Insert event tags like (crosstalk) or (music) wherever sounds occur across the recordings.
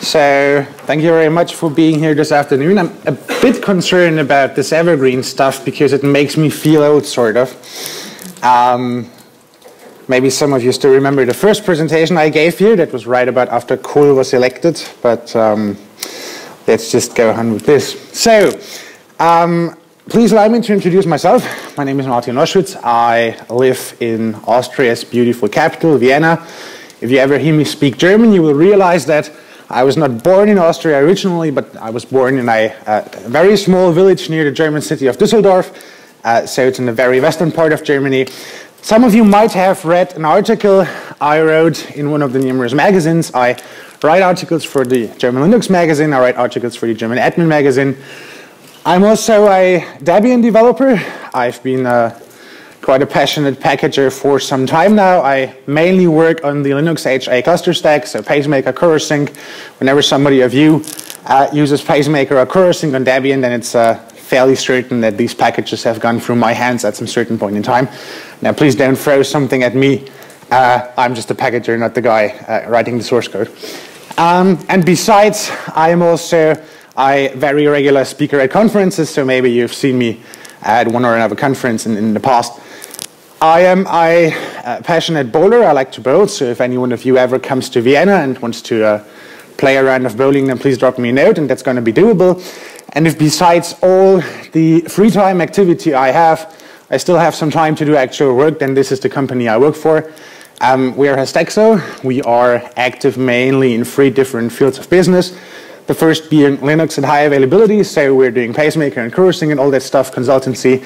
So thank you very much for being here this afternoon. I'm a bit concerned about this evergreen stuff because it makes me feel old, sort of. Um, maybe some of you still remember the first presentation I gave here. That was right about after Kohl was elected, but um, let's just go on with this. So, um, please allow me to introduce myself. My name is Martin Loschwitz. I live in Austria's beautiful capital, Vienna. If you ever hear me speak German, you will realize that I was not born in Austria originally, but I was born in a, very small village near the German city of Düsseldorf. Uh, so it's in the very western part of Germany. Some of you might have read an article I wrote in one of the numerous magazines. I write articles for the German Linux magazine, I write articles for the German admin magazine. I'm also a Debian developer. I've been uh, quite a passionate packager for some time now. I mainly work on the Linux HA cluster stack, so pacemaker, Corosync. Whenever somebody of you uh, uses pacemaker or Corosync on Debian, then it's uh, fairly certain that these packages have gone through my hands at some certain point in time. Now, please don't throw something at me. Uh, I'm just a packager, not the guy uh, writing the source code. Um, and besides, I am also a very regular speaker at conferences, so maybe you've seen me at one or another conference in, in the past. I am a, a, passionate bowler. I like to bowl. So if anyone of you ever comes to Vienna and wants to uh, play a round of bowling, then please drop me a note, and that's going to be doable. And if besides all the free time activity I have, I still have some time to do actual work, then this is the company I work for. Um, we are hastexo. We are active mainly in three different fields of business. The first being Linux and high availability, so we're doing pacemaker and Corosync and all that stuff, consultancy.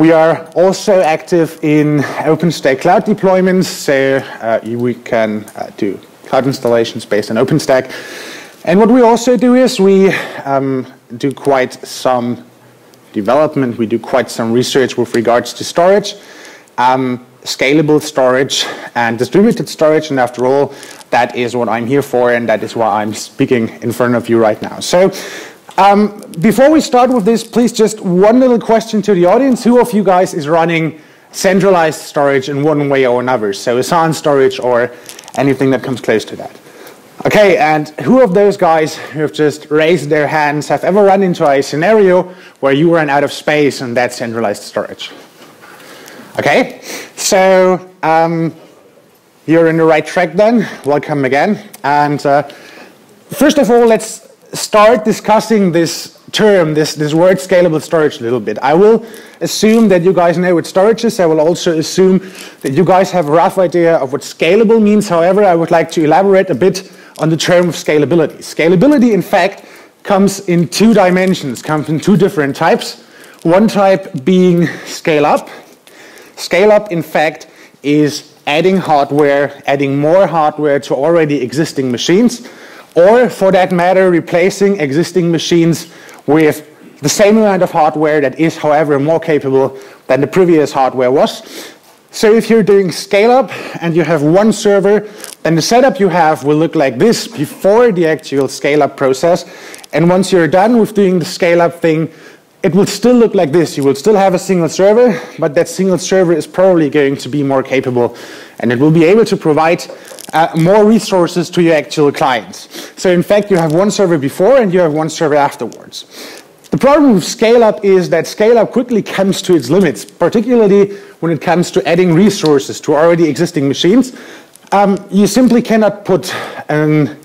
We are also active in OpenStack cloud deployments, so uh, we can uh, do cloud installations based on OpenStack. And what we also do is we um, do quite some development, we do quite some research with regards to storage, um, scalable storage and distributed storage, and after all, that is what I'm here for, and that is why I'm speaking in front of you right now. So um, before we start with this, please just one little question to the audience. Who of you guys is running centralized storage in one way or another? So a SAN storage or anything that comes close to that. Okay, and who of those guys who have just raised their hands have ever run into a scenario where you ran out of space on that centralized storage? Okay, so um, you're in the right track then. Welcome again. And uh, first of all, let's start discussing this term, this, this word scalable storage a little bit. I will assume that you guys know what storage is. I will also assume that you guys have a rough idea of what scalable means. However, I would like to elaborate a bit on the term of scalability. Scalability, in fact, comes in two dimensions, comes in two different types. One type being scale up. Scale up, in fact, is adding hardware, adding more hardware to already existing machines or for that matter, replacing existing machines with the same amount of hardware that is, however, more capable than the previous hardware was. So if you're doing scale up and you have one server, then the setup you have will look like this before the actual scale up process. And once you're done with doing the scale up thing, it will still look like this. You will still have a single server, but that single server is probably going to be more capable and it will be able to provide uh, more resources to your actual clients. So in fact, you have one server before and you have one server afterwards. The problem with scale up is that scale up quickly comes to its limits, particularly when it comes to adding resources to already existing machines. Um, you simply cannot put an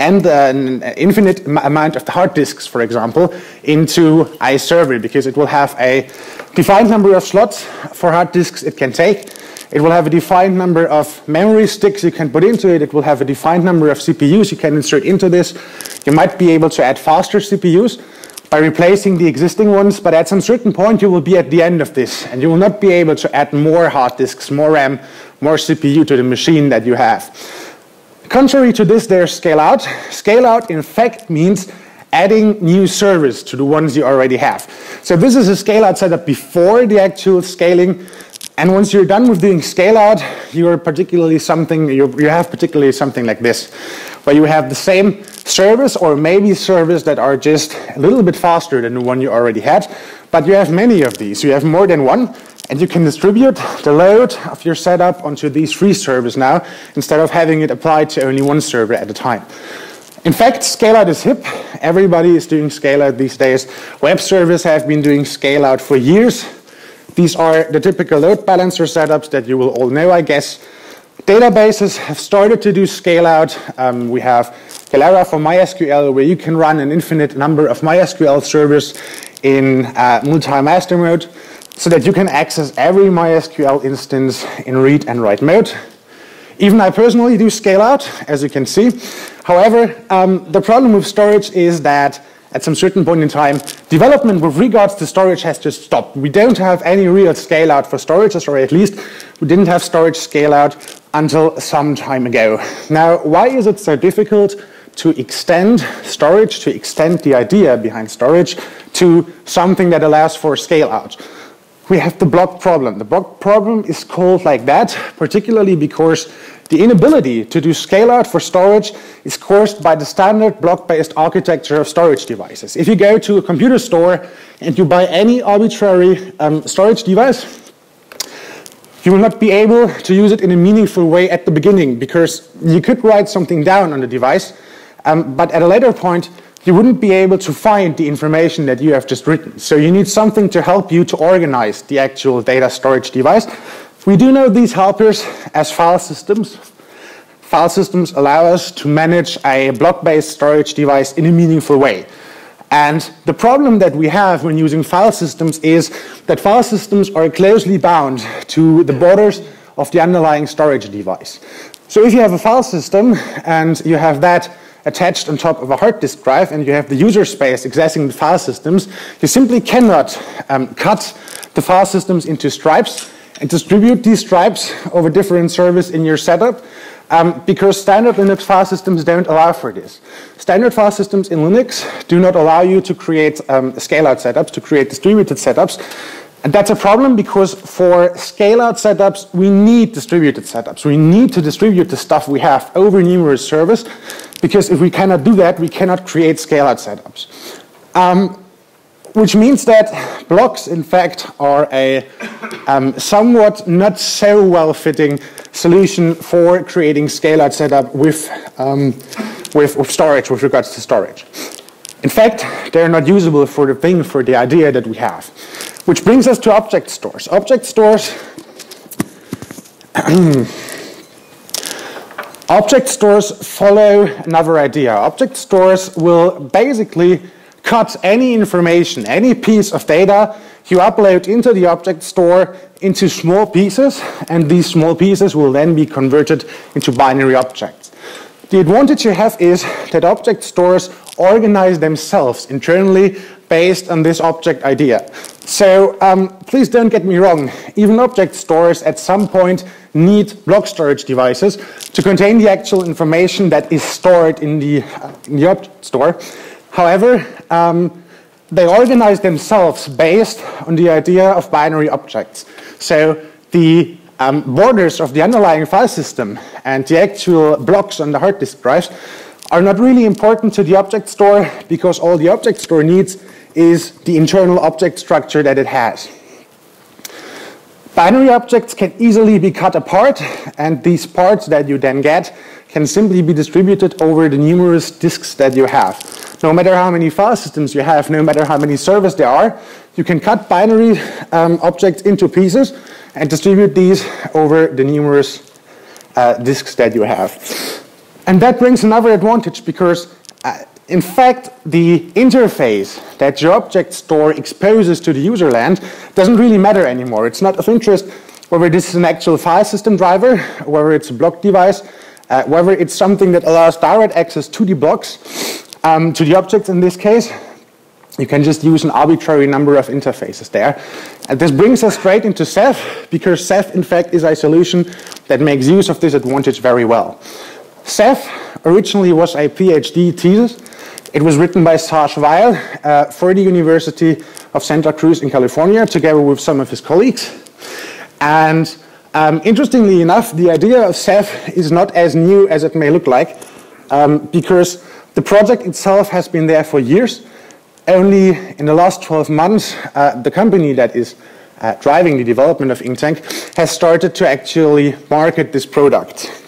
and an infinite amount of hard disks, for example, into a server because it will have a defined number of slots for hard disks it can take. It will have a defined number of memory sticks you can put into it. It will have a defined number of CPUs you can insert into this. You might be able to add faster CPUs by replacing the existing ones, but at some certain point you will be at the end of this and you will not be able to add more hard disks, more RAM, more CPU to the machine that you have. Contrary to this, there's scale out. Scale out, in fact, means adding new service to the ones you already have. So this is a scale out setup before the actual scaling. And once you're done with doing scale out, you're particularly something, you have particularly something like this, where you have the same service or maybe servers that are just a little bit faster than the one you already had, but you have many of these. You have more than one, and you can distribute the load of your setup onto these three servers now, instead of having it applied to only one server at a time. In fact, scale-out is hip. Everybody is doing scale-out these days. Web servers have been doing scale-out for years. These are the typical load balancer setups that you will all know, I guess. Databases have started to do scale-out. Um, we have Galera for MySQL, where you can run an infinite number of MySQL servers in uh, multi-master mode so that you can access every MySQL instance in read and write mode. Even I personally do scale out, as you can see. However, um, the problem with storage is that at some certain point in time, development with regards to storage has just stopped. We don't have any real scale out for storage, or at least we didn't have storage scale out until some time ago. Now, why is it so difficult to extend storage, to extend the idea behind storage to something that allows for scale out? We have the block problem. The block problem is called like that, particularly because the inability to do scale out for storage is caused by the standard block-based architecture of storage devices. If you go to a computer store and you buy any arbitrary um, storage device, you will not be able to use it in a meaningful way at the beginning because you could write something down on the device, um, but at a later point, you wouldn't be able to find the information that you have just written. So you need something to help you to organize the actual data storage device. We do know these helpers as file systems. File systems allow us to manage a block-based storage device in a meaningful way. And the problem that we have when using file systems is that file systems are closely bound to the borders of the underlying storage device. So if you have a file system and you have that attached on top of a hard disk drive and you have the user space accessing the file systems, you simply cannot um, cut the file systems into stripes and distribute these stripes over different servers in your setup um, because standard Linux file systems don't allow for this. Standard file systems in Linux do not allow you to create um, scale-out setups, to create distributed setups. And that's a problem because for scale-out setups, we need distributed setups. We need to distribute the stuff we have over numerous servers because if we cannot do that, we cannot create scale-out setups. Um, which means that blocks, in fact, are a um, somewhat not so well-fitting solution for creating scale-out setup with, um, with, with storage, with regards to storage. In fact, they're not usable for the thing, for the idea that we have. Which brings us to object stores. Object stores (clears throat) Object stores follow another idea. Object stores will basically cut any information, any piece of data you upload into the object store into small pieces, and these small pieces will then be converted into binary objects. The advantage you have is that object stores organize themselves internally based on this object idea. So um, please don't get me wrong, even object stores at some point need block storage devices to contain the actual information that is stored in the, uh, in the object store. However, um, they organize themselves based on the idea of binary objects. So the um, borders of the underlying file system and the actual blocks on the hard disk drives are not really important to the object store because all the object store needs is the internal object structure that it has. Binary objects can easily be cut apart, and these parts that you then get can simply be distributed over the numerous disks that you have. No matter how many file systems you have, no matter how many servers there are, you can cut binary um, objects into pieces and distribute these over the numerous uh, disks that you have. And that brings another advantage because uh, in fact, the interface that your object store exposes to the user land doesn't really matter anymore. It's not of interest whether this is an actual file system driver, whether it's a block device, uh, whether it's something that allows direct access to the blocks, um, to the objects in this case. You can just use an arbitrary number of interfaces there. And this brings us straight into Ceph, because Ceph, in fact, is a solution that makes use of this advantage very well. Ceph originally was a PhD thesis it was written by Sage Weil uh, for the University of Santa Cruz in California, together with some of his colleagues. And um, interestingly enough, the idea of Ceph is not as new as it may look like, um, because the project itself has been there for years. Only in the last 12 months, uh, the company that is uh, driving the development of Inktank has started to actually market this product.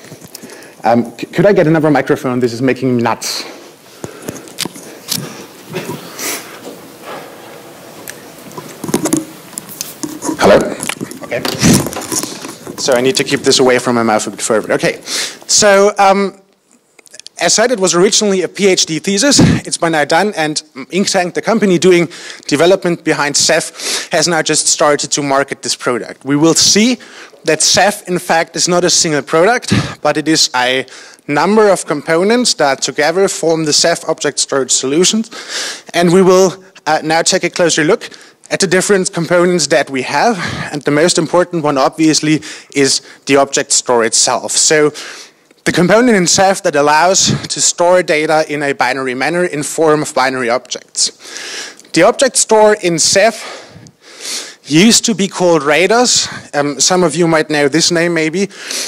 Um, could I get another microphone? This is making me nuts. Hello? Okay. So I need to keep this away from my mouth a bit further. Okay. So um, as said, it was originally a PhD thesis. It's by now done, and Inktank, the company doing development behind Ceph, has now just started to market this product. We will see that Ceph, in fact, is not a single product, but it is a number of components that together form the Ceph object storage solutions. And we will uh, now take a closer look at the different components that we have. And the most important one, obviously, is the object store itself. So the component in Ceph that allows to store data in a binary manner in form of binary objects. The object store in Ceph used to be called Rados. Um, some of you might know this name maybe.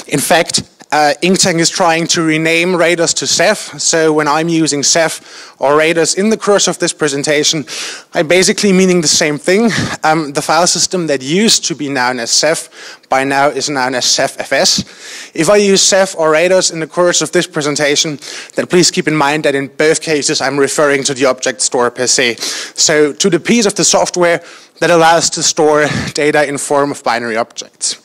In fact, uh, is trying to rename Rados to Ceph. So when I'm using Ceph or Rados in the course of this presentation, I'm basically meaning the same thing. Um, the file system that used to be known as Ceph by now is known as CephFS. If I use Ceph or Rados in the course of this presentation, then please keep in mind that in both cases I'm referring to the object store per se. So to the piece of the software that allows to store data in form of binary objects.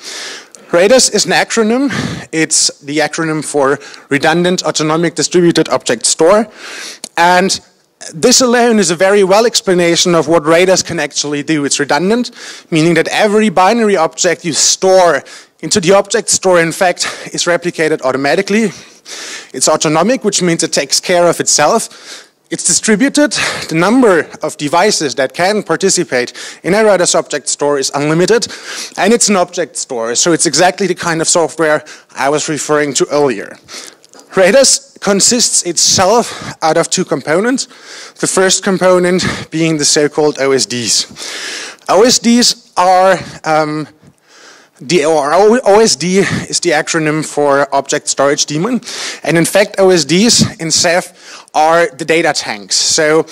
Rados is an acronym. It's the acronym for Redundant Autonomic Distributed Object Store. And this alone is a very well explanation of what Rados can actually do. It's redundant, meaning that every binary object you store into the object store, in fact, is replicated automatically. It's autonomic, which means it takes care of itself. It's distributed. The number of devices that can participate in a Rados object store is unlimited, and it's an object store, so it's exactly the kind of software I was referring to earlier. Rados consists itself out of two components. The first component being the so-called OSDs. OSDs are um, the, OSD is the acronym for Object Storage Daemon. And in fact, OSDs in Ceph are the data tanks. So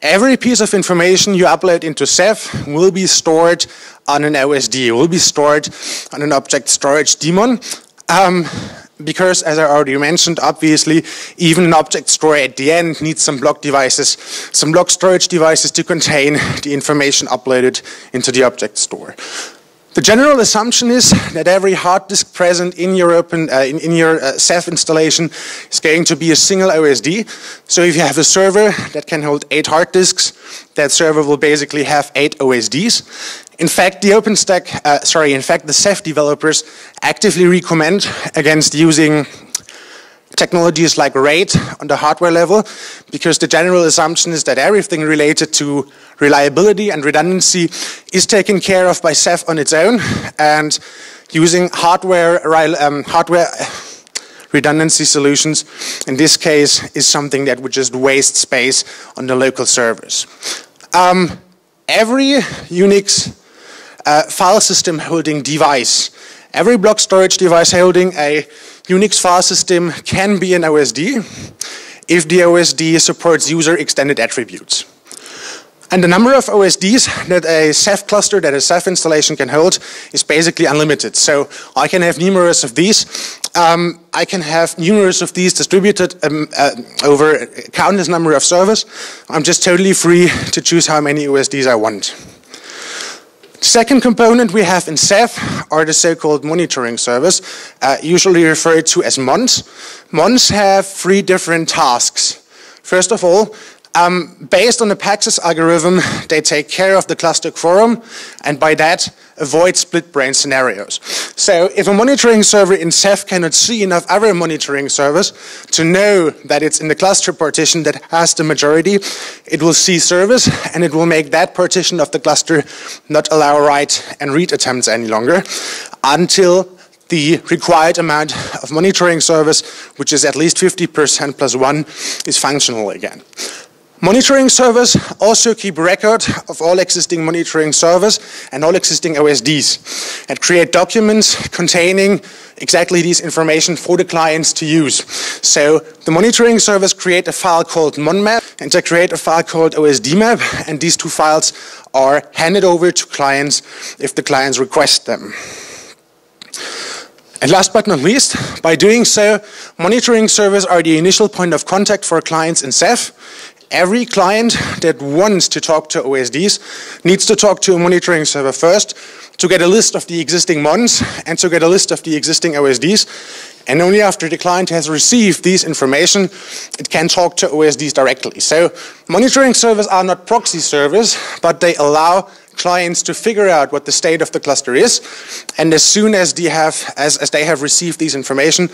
every piece of information you upload into Ceph will be stored on an OSD, It will be stored on an Object Storage Daemon. Um, because as I already mentioned, obviously, even an object store at the end needs some block devices, some block storage devices to contain the information uploaded into the object store. The general assumption is that every hard disk present in your open uh, in, in, your uh, Ceph installation is going to be a single OSD. So if you have a server that can hold eight hard disks, that server will basically have eight OSDs. In fact, the OpenStack, uh, sorry, in fact, the Ceph developers actively recommend against using technologies like RAID on the hardware level, because the general assumption is that everything related to reliability and redundancy is taken care of by Ceph on its own, and using hardware, um, hardware redundancy solutions in this case is something that would just waste space on the local servers. Um, every Unix uh, file system holding device, every block storage device holding a Unix file system can be an OSD if the OSD supports user extended attributes. And the number of OSDs that a Ceph cluster, that a Ceph installation can hold is basically unlimited. So I can have numerous of these. Um, I can have numerous of these distributed um, uh, over a countless number of servers. I'm just totally free to choose how many OSDs I want. Second component we have in Ceph are the so-called monitoring servers, uh, usually referred to as MONs. MONs have three different tasks. First of all, um, based on the Paxos algorithm, they take care of the cluster quorum, and by that, avoid split brain scenarios. So if a monitoring server in Ceph cannot see enough other monitoring servers to know that it's in the cluster partition that has the majority, it will see service, and it will make that partition of the cluster not allow write and read attempts any longer until the required amount of monitoring service, which is at least 50% plus one, is functional again. Monitoring servers also keep record of all existing monitoring servers and all existing OSDs and create documents containing exactly this information for the clients to use. So the monitoring servers create a file called monmap and they create a file called osdmap and these two files are handed over to clients if the clients request them. And last but not least, by doing so, monitoring servers are the initial point of contact for clients in Ceph Every client that wants to talk to OSDs needs to talk to a monitoring server first, to get a list of the existing mons and to get a list of the existing OSDs. And only after the client has received these information, it can talk to OSDs directly. So monitoring servers are not proxy servers, but they allow clients to figure out what the state of the cluster is. And as soon as they have, as, as they have received these information,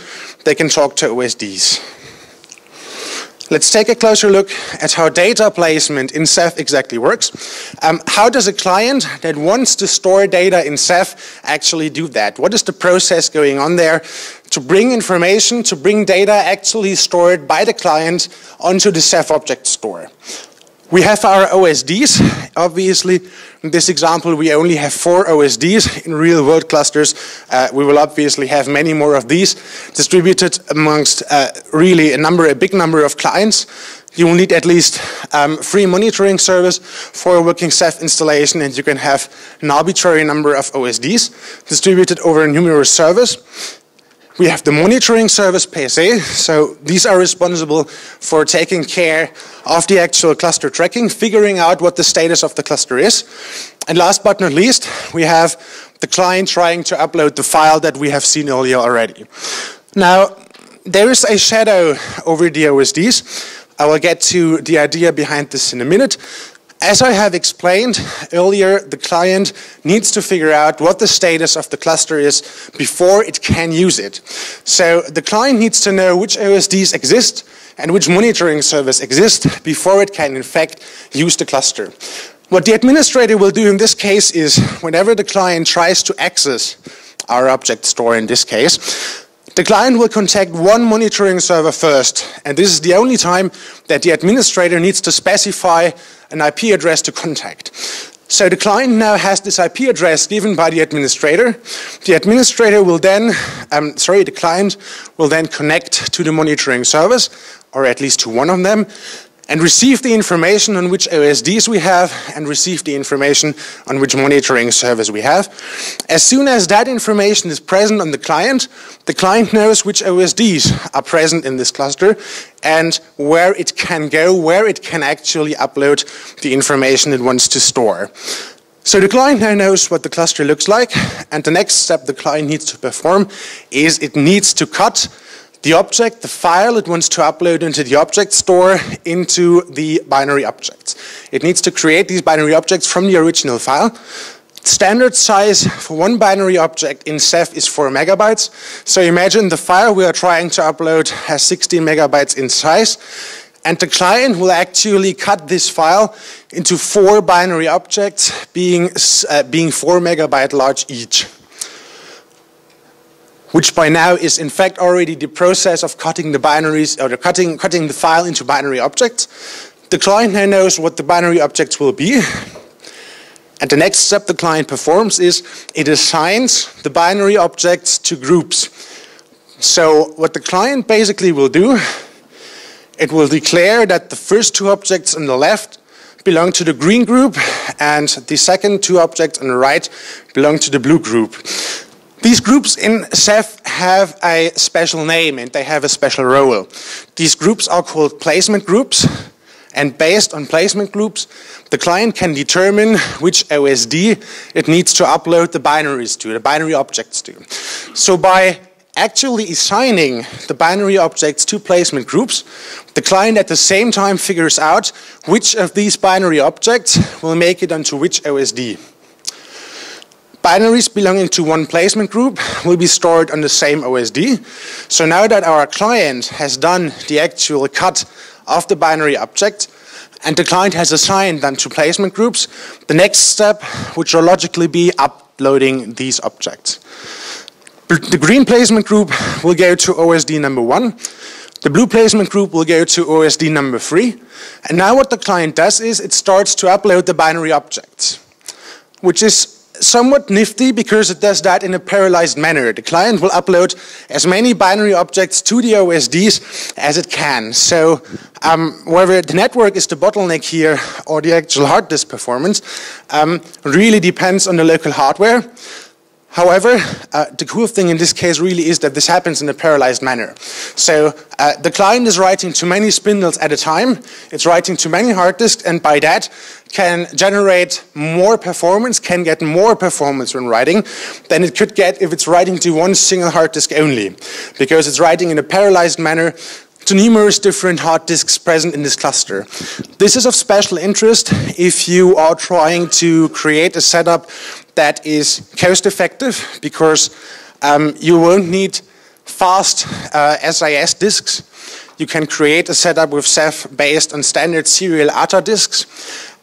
they can talk to OSDs. Let's take a closer look at how data placement in Ceph exactly works. Um, how does a client that wants to store data in Ceph actually do that? What is the process going on there to bring information, to bring data actually stored by the client onto the Ceph object store? We have our OSDs. Obviously, in this example, we only have four OSDs. In real-world clusters, uh, we will obviously have many more of these distributed amongst uh, really a number, a big number of clients. You will need at least um, three monitoring service for a working Ceph installation, and you can have an arbitrary number of OSDs distributed over numerous servers. We have the monitoring service se, so these are responsible for taking care of the actual cluster tracking, figuring out what the status of the cluster is. And last but not least, we have the client trying to upload the file that we have seen earlier already. Now, there is a shadow over the OSDs. I will get to the idea behind this in a minute. As I have explained earlier, the client needs to figure out what the status of the cluster is before it can use it. So the client needs to know which OSDs exist and which monitoring service exists before it can in fact use the cluster. What the administrator will do in this case is whenever the client tries to access our object store in this case, the client will contact one monitoring server first, and this is the only time that the administrator needs to specify an IP address to contact. So the client now has this IP address given by the administrator. The administrator will then, um, sorry, the client will then connect to the monitoring service, or at least to one of them, and receive the information on which OSDs we have and receive the information on which monitoring service we have. As soon as that information is present on the client, the client knows which OSDs are present in this cluster and where it can go, where it can actually upload the information it wants to store. So the client now knows what the cluster looks like, and the next step the client needs to perform is it needs to cut the object, the file it wants to upload into the object store into the binary objects. It needs to create these binary objects from the original file. Standard size for one binary object in Ceph is 4 megabytes. So imagine the file we are trying to upload has 16 megabytes in size. And the client will actually cut this file into four binary objects being, uh, being 4 megabyte large each which by now is in fact already the process of cutting the binaries or the cutting, cutting the file into binary objects. The client now knows what the binary objects will be. And the next step the client performs is it assigns the binary objects to groups. So what the client basically will do, it will declare that the first two objects on the left belong to the green group and the second two objects on the right belong to the blue group. These groups in Ceph have a special name and they have a special role. These groups are called placement groups and based on placement groups, the client can determine which OSD it needs to upload the binaries to, the binary objects to. So by actually assigning the binary objects to placement groups, the client at the same time figures out which of these binary objects will make it onto which OSD. Binaries belonging to one placement group will be stored on the same OSD. So now that our client has done the actual cut of the binary object, and the client has assigned them to placement groups, the next step would logically be uploading these objects. The green placement group will go to OSD number one. The blue placement group will go to OSD number three. And now what the client does is it starts to upload the binary objects, which is somewhat nifty because it does that in a parallelized manner. The client will upload as many binary objects to the OSDs as it can. So um, whether the network is the bottleneck here or the actual hard disk performance um, really depends on the local hardware. However, uh, the cool thing in this case really is that this happens in a parallelized manner. So uh, the client is writing to many spindles at a time, it's writing to many hard disks, and by that can generate more performance, can get more performance when writing than it could get if it's writing to one single hard disk only, because it's writing in a parallelized manner to numerous different hard disks present in this cluster. This is of special interest if you are trying to create a setup that is cost effective because um, you won't need fast uh, SAS disks. You can create a setup with Ceph based on standard serial ATA disks.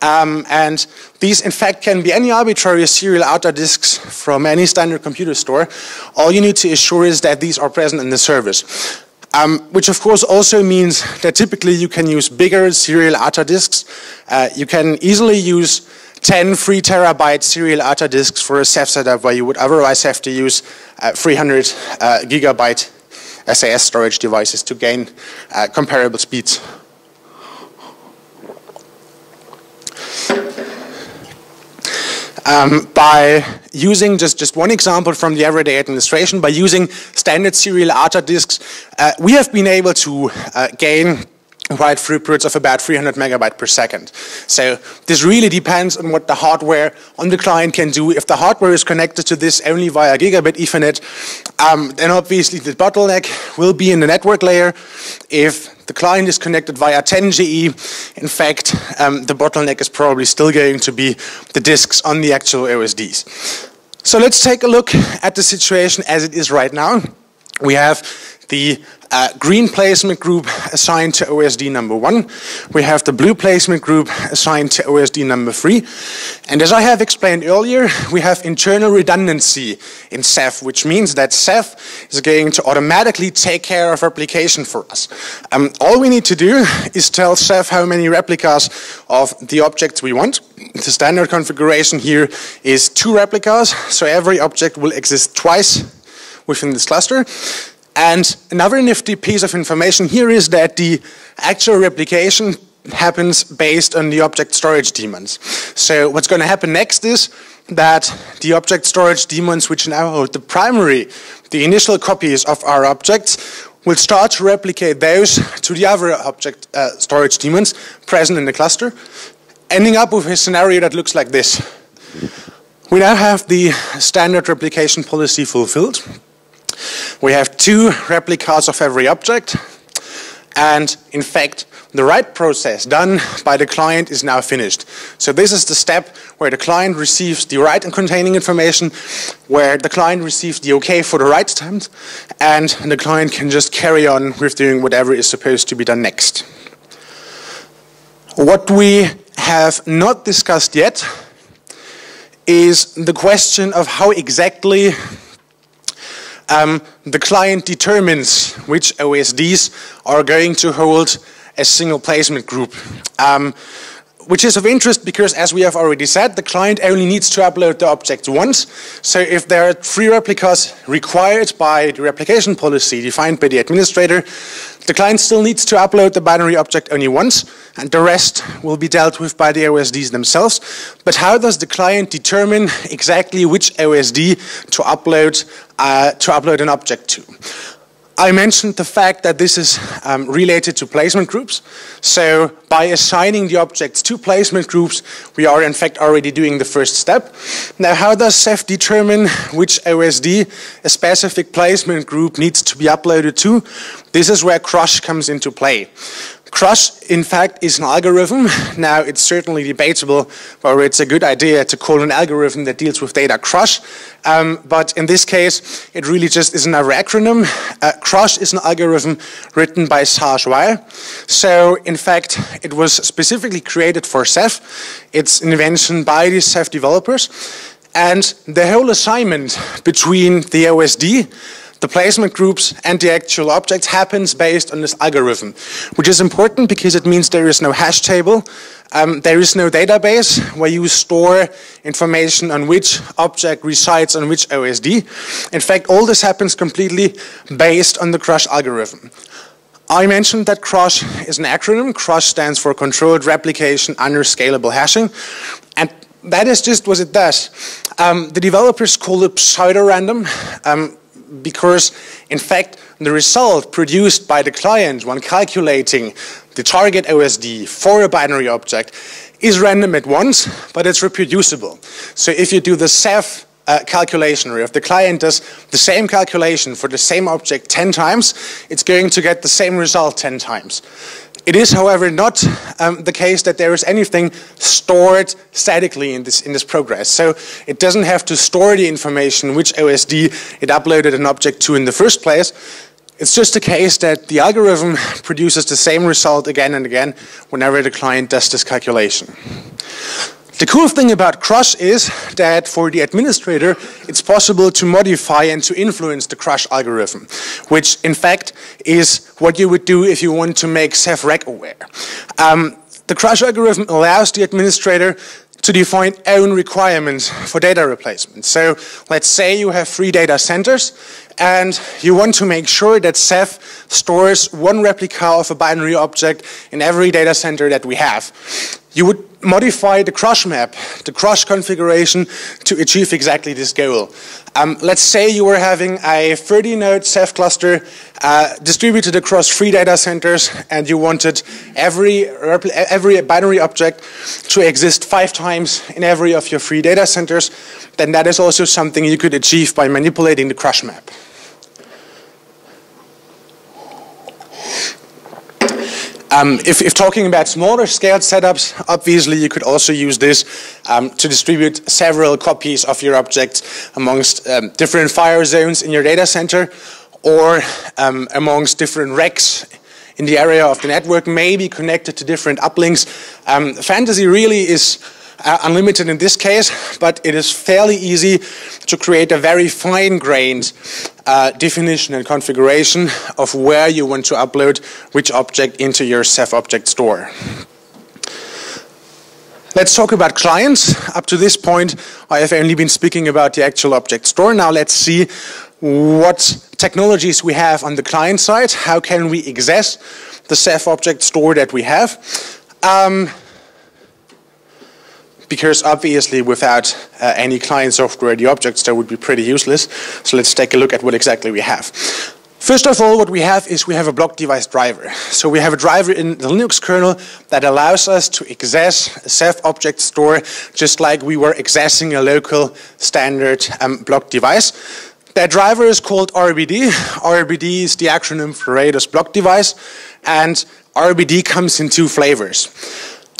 Um, and these, in fact, can be any arbitrary serial ATA disks from any standard computer store. All you need to assure is that these are present in the service. Um, which of course also means that typically you can use bigger serial ATA disks. Uh, you can easily use 10 3 terabyte serial ATA disks for a Ceph setup where you would otherwise have to use uh, 300 uh, gigabyte SAS storage devices to gain uh, comparable speeds. Um, by using just, just one example from the everyday administration, by using standard serial ATA disks, uh, we have been able to uh, gain write throughputs of about 300 megabyte per second. So this really depends on what the hardware on the client can do. If the hardware is connected to this only via gigabit Ethernet, um, then obviously the bottleneck will be in the network layer. If the client is connected via 10GE. In fact, um, the bottleneck is probably still going to be the disks on the actual OSDs. So let's take a look at the situation as it is right now. We have the uh, green placement group assigned to OSD number one. We have the blue placement group assigned to OSD number three. And as I have explained earlier, we have internal redundancy in Ceph, which means that Ceph is going to automatically take care of replication for us. Um, all we need to do is tell Ceph how many replicas of the objects we want. The standard configuration here is two replicas, so every object will exist twice within this cluster. And another nifty piece of information here is that the actual replication happens based on the object storage daemons. So what's going to happen next is that the object storage daemons, which now hold the primary, the initial copies of our objects, will start to replicate those to the other object uh, storage daemons present in the cluster, ending up with a scenario that looks like this. We now have the standard replication policy fulfilled. We have two replicas of every object, and in fact, the write process done by the client is now finished. So this is the step where the client receives the write and containing information, where the client receives the OK for the write attempt, and the client can just carry on with doing whatever is supposed to be done next. What we have not discussed yet is the question of how exactly um, the client determines which OSDs are going to hold a single placement group. Um, which is of interest because, as we have already said, the client only needs to upload the object once. So if there are three replicas required by the replication policy defined by the administrator, the client still needs to upload the binary object only once, and the rest will be dealt with by the OSDs themselves. But how does the client determine exactly which OSD to upload, uh, to upload an object to? I mentioned the fact that this is um, related to placement groups. So by assigning the objects to placement groups, we are in fact already doing the first step. Now, how does Ceph determine which OSD a specific placement group needs to be uploaded to? This is where Crush comes into play. Crush, in fact, is an algorithm. (laughs) Now, it's certainly debatable whether it's a good idea to call an algorithm that deals with data Crush. Um, but in this case, it really just is another acronym. Uh, Crush is an algorithm written by Sage Weil. So, in fact, it was specifically created for Ceph. It's an invention by the Ceph developers. And the whole assignment between the OSD the placement groups and the actual objects happens based on this algorithm, which is important because it means there is no hash table, um, there is no database where you store information on which object resides on which OSD. In fact, all this happens completely based on the CRUSH algorithm. I mentioned that CRUSH is an acronym. CRUSH stands for Controlled Replication Under Scalable Hashing. And that is just what it does. Um, the developers call it pseudo-random um, because, in fact, the result produced by the client when calculating the target OSD for a binary object is random at once, but it's reproducible. So if you do the Ceph uh, calculation, or if the client does the same calculation for the same object 10 times, it's going to get the same result 10 times. It is, however, not um, the case that there is anything stored statically in this, in this progress. So it doesn't have to store the information which OSD it uploaded an object to in the first place. It's just a case that the algorithm (laughs) produces the same result again and again whenever the client does this calculation. The cool thing about Crush is that for the administrator, it's possible to modify and to influence the Crush algorithm, which in fact is what you would do if you want to make Ceph-Rec aware. Um, the Crush algorithm allows the administrator to define own requirements for data replacement. So let's say you have three data centers and you want to make sure that Ceph stores one replica of a binary object in every data center that we have. You would modify the crush map, the crush configuration to achieve exactly this goal. Um, let's say you were having a 30 node Ceph cluster uh, distributed across three data centers and you wanted every, every binary object to exist five times in every of your three data centers, then that is also something you could achieve by manipulating the crush map. Um, if, if, talking about smaller scale setups, obviously you could also use this um, to distribute several copies of your objects amongst um, different fire zones in your data center or um, amongst different racks in the area of the network, maybe connected to different uplinks. Um, fantasy really is uh, unlimited in this case, but it is fairly easy to create a very fine-grained uh, definition and configuration of where you want to upload which object into your Ceph object store. Let's talk about clients. Up to this point, I have only been speaking about the actual object store. Now let's see what technologies we have on the client side. How can we access the Ceph object store that we have? Um, because obviously without uh, any client software, the object store would be pretty useless. So let's take a look at what exactly we have. First of all, what we have is we have a block device driver. So we have a driver in the Linux kernel that allows us to access a Ceph object store just like we were accessing a local standard um, block device. That driver is called RBD. RBD is the acronym for Rados block device, and RBD comes in two flavors.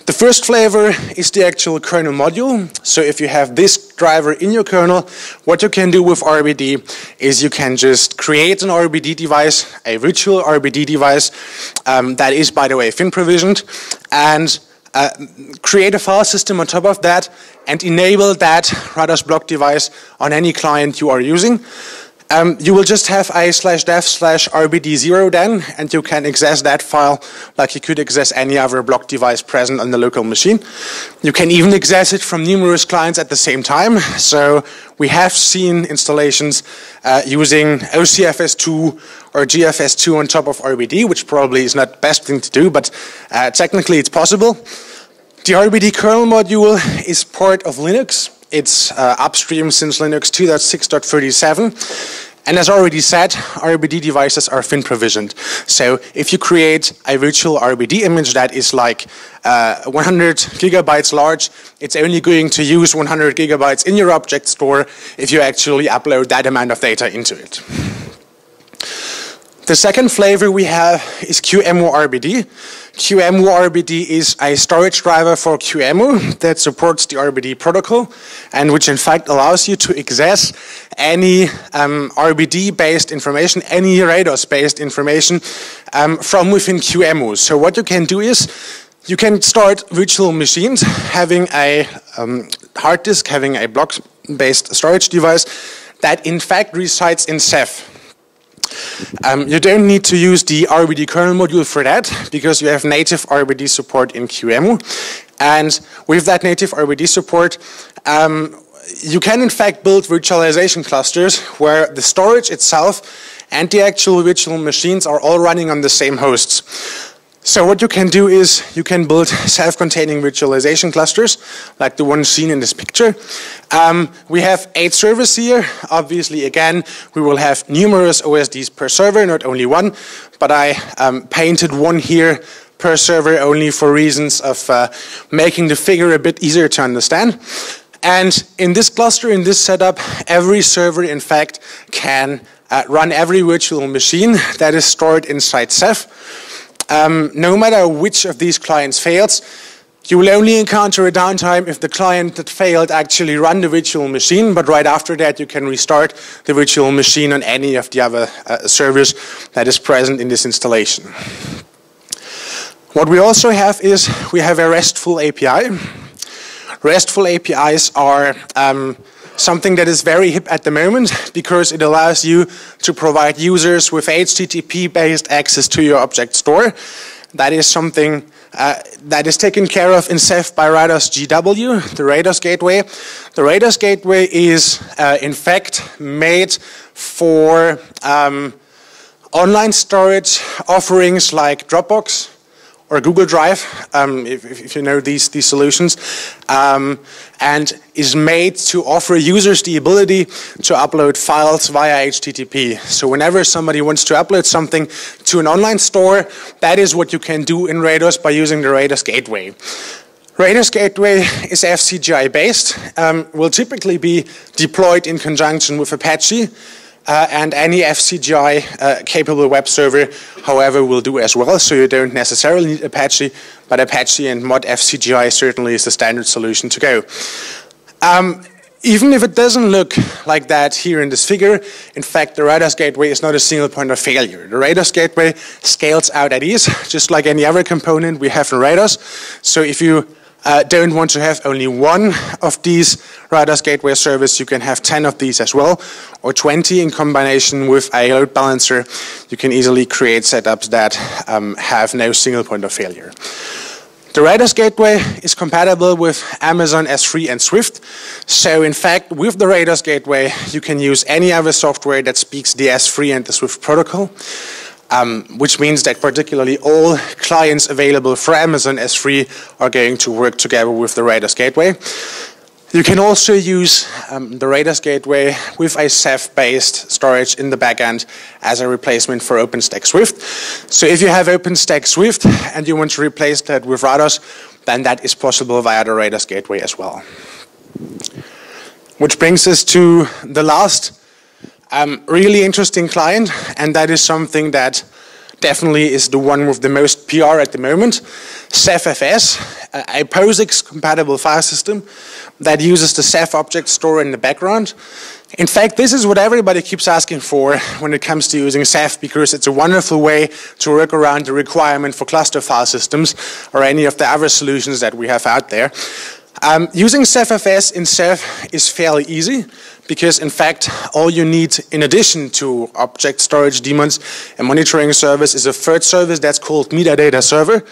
The first flavor is the actual kernel module. So if you have this driver in your kernel, what you can do with RBD is you can just create an RBD device, a virtual RBD device um, that is, by the way, fin provisioned, and uh, create a file system on top of that and enable that Rados block device on any client you are using. Um, you will just have a slash def slash rbd0 then, and you can access that file like you could access any other block device present on the local machine. You can even access it from numerous clients at the same time. So we have seen installations uh, using OCFS2 or GFS2 on top of RBD, which probably is not the best thing to do, but uh, technically it's possible. The RBD kernel module is part of Linux. It's uh, upstream since Linux 2.6.37. And as already said, RBD devices are fin provisioned. So if you create a virtual RBD image that is like uh, 100 gigabytes large, it's only going to use 100 gigabytes in your object store if you actually upload that amount of data into it. The second flavor we have is QEMU RBD. QEMU RBD is a storage driver for QEMU that supports the RBD protocol and which in fact allows you to access any um, RBD-based information, any Rados-based information um, from within QEMU. So what you can do is you can start virtual machines having a um, hard disk, having a block-based storage device that in fact resides in Ceph. Um, you don't need to use the RBD kernel module for that because you have native RBD support in QEMU. And with that native RBD support, um, you can in fact build virtualization clusters where the storage itself and the actual virtual machines are all running on the same hosts. So what you can do is you can build self-containing virtualization clusters like the one seen in this picture. Um, we have eight servers here. Obviously, again, we will have numerous OSDs per server, not only one, but I um, painted one here per server only for reasons of uh, making the figure a bit easier to understand. And in this cluster, in this setup, every server, in fact, can uh, run every virtual machine that is stored inside Ceph. Um, no matter which of these clients fails, you will only encounter a downtime if the client that failed actually run the virtual machine, but right after that you can restart the virtual machine on any of the other uh, servers that is present in this installation. What we also have is we have a RESTful API. RESTful APIs are um, something that is very hip at the moment because it allows you to provide users with HTTP-based access to your object store. That is something uh, that is taken care of in Ceph by Rados GW, the Rados Gateway. The Rados Gateway is, uh, in fact, made for um, online storage offerings like Dropbox, or Google Drive, um, if, if, you know these, these solutions, um, and is made to offer users the ability to upload files via HTTP. So whenever somebody wants to upload something to an online store, that is what you can do in Rados by using the Rados Gateway. Rados Gateway is FCGI based, um, will typically be deployed in conjunction with Apache, uh, and any FCGI uh, capable web server, however, will do as well. So you don't necessarily need Apache, but Apache and mod FCGI certainly is the standard solution to go. Um, even if it doesn't look like that here in this figure, in fact, the Rados gateway is not a single point of failure. The Rados gateway scales out at ease, just like any other component we have in Rados. So if you uh, don't want to have only one of these Rados gateway service. you can have 10 of these as well, or 20 in combination with a load balancer. You can easily create setups that um, have no single point of failure. The Rados gateway is compatible with Amazon S3 and Swift. So in fact, with the Rados gateway, you can use any other software that speaks the S3 and the Swift protocol um, which means that particularly all clients available for Amazon S3 are going to work together with the Rados Gateway. You can also use um, the Rados Gateway with a Ceph-based storage in the backend as a replacement for OpenStack Swift. So if you have OpenStack Swift and you want to replace that with Rados, then that is possible via the Rados Gateway as well. Which brings us to the last um, really interesting client, and that is something that definitely is the one with the most PR at the moment. CephFS, a POSIX-compatible file system that uses the Ceph object store in the background. In fact, this is what everybody keeps asking for when it comes to using Ceph because it's a wonderful way to work around the requirement for cluster file systems or any of the other solutions that we have out there. Um, using CephFS in Ceph is fairly easy because in fact all you need in addition to object storage daemons and monitoring service is a third service that's called metadata server.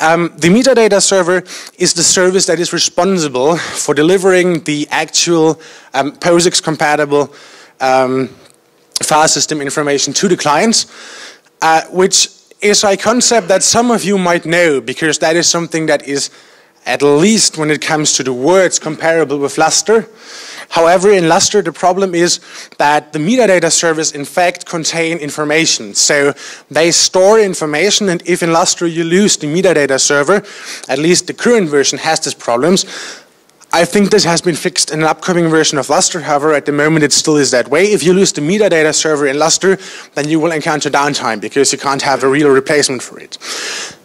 Um, the metadata server is the service that is responsible for delivering the actual um, POSIX compatible um, file system information to the clients, uh, which is a concept that some of you might know because that is something that is at least when it comes to the words comparable with Lustre. However, in Lustre, the problem is that the metadata servers in fact contain information. So they store information, and if in Lustre you lose the metadata server, at least the current version has these problems, I think this has been fixed in an upcoming version of Lustre. However, at the moment it still is that way. If you lose the metadata server in Lustre, then you will encounter downtime because you can't have a real replacement for it.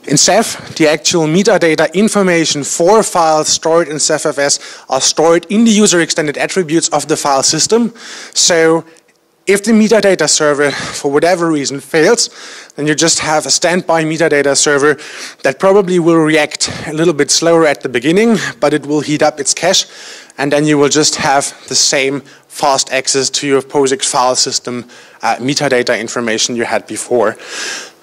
In Ceph, the actual metadata information for files stored in CephFS are stored in the user extended attributes of the file system. So if the metadata server, for whatever reason, fails, then you just have a standby metadata server that probably will react a little bit slower at the beginning, but it will heat up its cache, and then you will just have the same fast access to your POSIX file system uh, metadata information you had before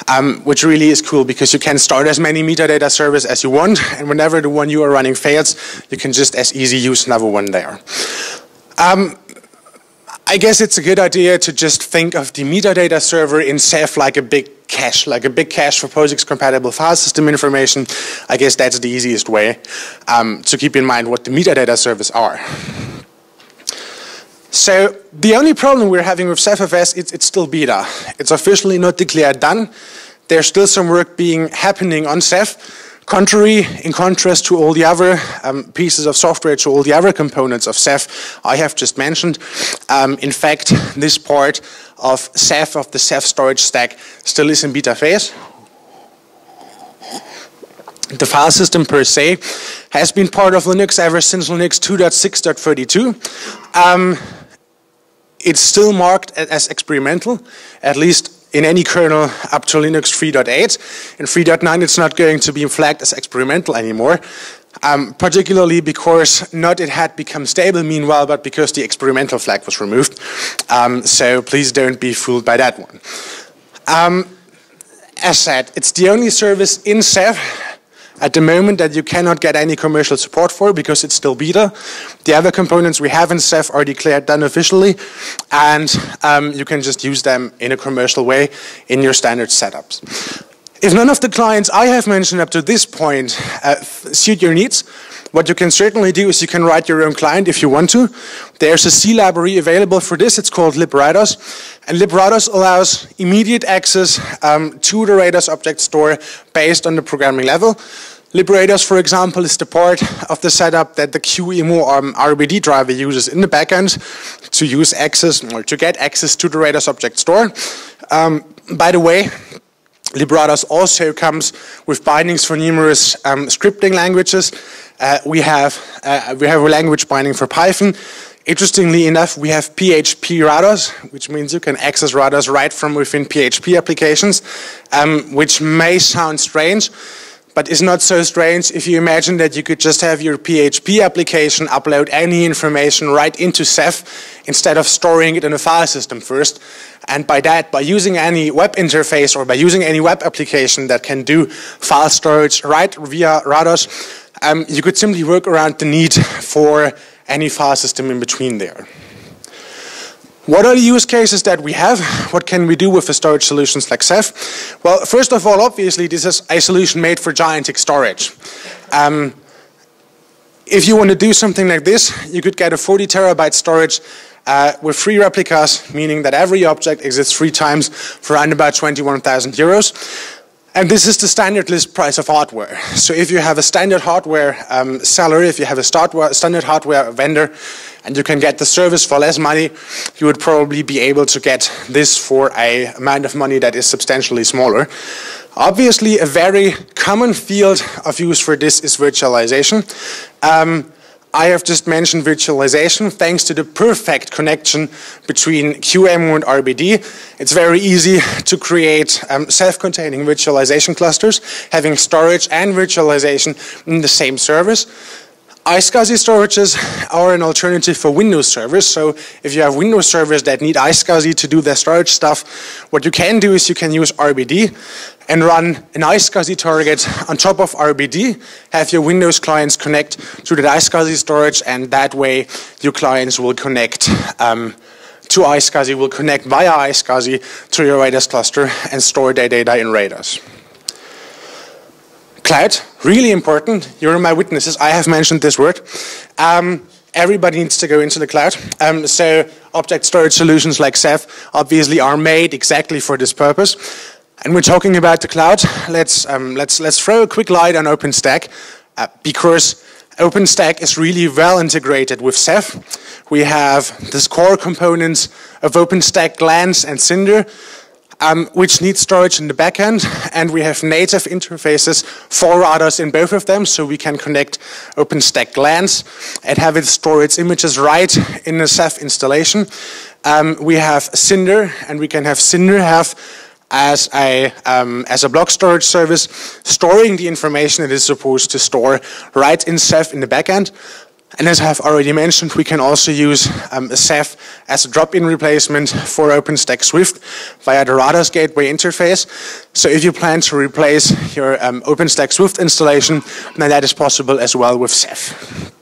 um, which really is cool because you can start as many metadata servers as you want, and whenever the one you are running fails, you can just as easy use another one there. Um, I guess it's a good idea to just think of the metadata server in Ceph like a big cache, like a big cache for POSIX compatible file system information. I guess that's the easiest way um, to keep in mind what the metadata servers are. So the only problem we're having with CephFS is it's still beta. It's officially not declared done. There's still some work being happening on Ceph. Contrary, in contrast to all the other um, pieces of software, to all the other components of Ceph I have just mentioned, um, in fact, this part of Ceph, of the Ceph storage stack, still is in beta phase. The file system per se has been part of Linux ever since Linux 2.6.32. Um, it's still marked as experimental, at least in any kernel up to Linux 3.8. In 3.9 it's not going to be flagged as experimental anymore, um, particularly because not it had become stable meanwhile, but because the experimental flag was removed. Um, so please don't be fooled by that one. Um, as said, it's the only service in Ceph at the moment that you cannot get any commercial support for because it's still beta. The other components we have in Ceph are declared done officially and um, you can just use them in a commercial way in your standard setups. If none of the clients I have mentioned up to this point uh, suit your needs, what you can certainly do is you can write your own client if you want to. There's a C library available for this. It's called librados. And librados allows immediate access um, to the Rados object store based on the programming level. Librados, for example, is the part of the setup that the QEMU um, RBD driver uses in the backend to use access or to get access to the Rados object store. Um, by the way, Librados also comes with bindings for numerous um, scripting languages. Uh, we have uh, we have a language binding for Python. Interestingly enough, we have PHP Rados, which means you can access Rados right from within PHP applications, um, which may sound strange, but it's not so strange if you imagine that you could just have your PHP application upload any information right into Ceph instead of storing it in a file system first. And by that, by using any web interface or by using any web application that can do file storage right via Rados, um, you could simply work around the need (laughs) for any file system in between there. What are the use cases that we have? (laughs) What can we do with the storage solutions like Ceph? Well, first of all, obviously, this is a solution made for gigantic storage. Um, if you want to do something like this, you could get a 40 terabyte storage uh, with three replicas, meaning that every object exists three times for around about 21,000 euros. And this is the standard list price of hardware. So if you have a standard hardware um, seller, if you have a standard hardware vendor, and you can get the service for less money, you would probably be able to get this for a amount of money that is substantially smaller. Obviously, a very common field of use for this is virtualization. Um, I have just mentioned virtualization. Thanks to the perfect connection between QEMU and RBD, it's very easy to create um, self-containing virtualization clusters, having storage and virtualization in the same service iSCSI storages are an alternative for Windows servers. So if you have Windows servers that need iSCSI to do their storage stuff, what you can do is you can use RBD and run an iSCSI target on top of RBD, have your Windows clients connect to the iSCSI storage, and that way your clients will connect um, to iSCSI, will connect via iSCSI to your Rados cluster and store their data in Rados. Cloud, really important. You're my witnesses. I have mentioned this word. Um, everybody needs to go into the cloud. Um, so object storage solutions like Ceph obviously are made exactly for this purpose. And we're talking about the cloud. Let's, um, let's, let's throw a quick light on OpenStack uh, because OpenStack is really well integrated with Ceph. We have the core components of OpenStack, Glance, and Cinder um, which needs storage in the backend, and we have native interfaces for Rados in both of them, so we can connect OpenStack Glance and have it store its images right in the Ceph installation. Um, we have Cinder, and we can have Cinder have as a, um, as a block storage service, storing the information it is supposed to store right in Ceph in the backend. And as I have already mentioned, we can also use um, Ceph as a drop-in replacement for OpenStack Swift via the Rados Gateway interface. So if you plan to replace your um, OpenStack Swift installation, then that is possible as well with Ceph.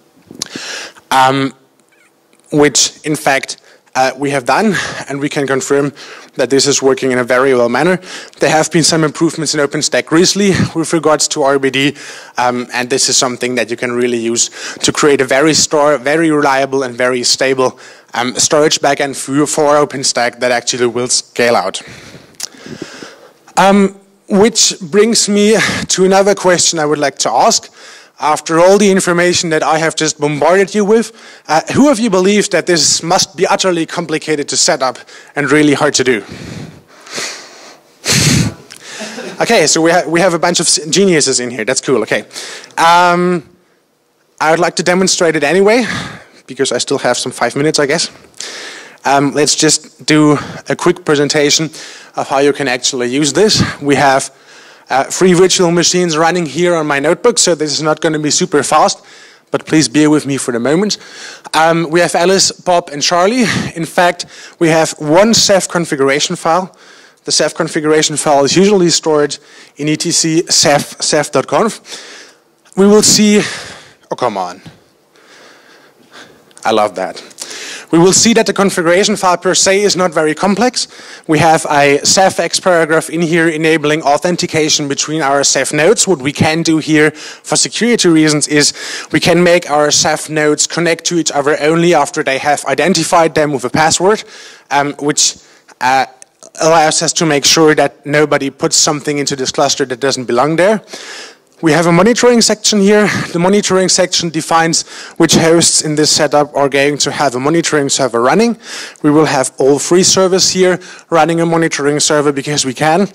Um, which, in fact, uh, we have done, and we can confirm that this is working in a very well manner. There have been some improvements in OpenStack recently with regards to RBD, um, and this is something that you can really use to create a very store, very reliable and very stable um, storage backend for, for OpenStack that actually will scale out. Um, which brings me to another question I would like to ask. After all the information that I have just bombarded you with, uh, who of you believes that this must be utterly complicated to set up and really hard to do? (laughs) okay, so we, ha we have a bunch of geniuses in here. That's cool, okay. Um, I would like to demonstrate it anyway, because I still have some five minutes, I guess. Um, let's just do a quick presentation of how you can actually use this. We have uh, free virtual machines running here on my notebook, so this is not going to be super fast, but please bear with me for the moment. Um, we have Alice, Bob, and Charlie. In fact, we have one Ceph configuration file. The Ceph configuration file is usually stored in etc ceph, ceph.conf. We will see, oh come on. I love that. We will see that the configuration file per se is not very complex. We have a CephX paragraph in here enabling authentication between our Ceph nodes. What we can do here for security reasons is we can make our Ceph nodes connect to each other only after they have identified them with a password, um, which uh, allows us to make sure that nobody puts something into this cluster that doesn't belong there. We have a monitoring section here. The monitoring section defines which hosts in this setup are going to have a monitoring server running. We will have all three servers here running a monitoring server because we can.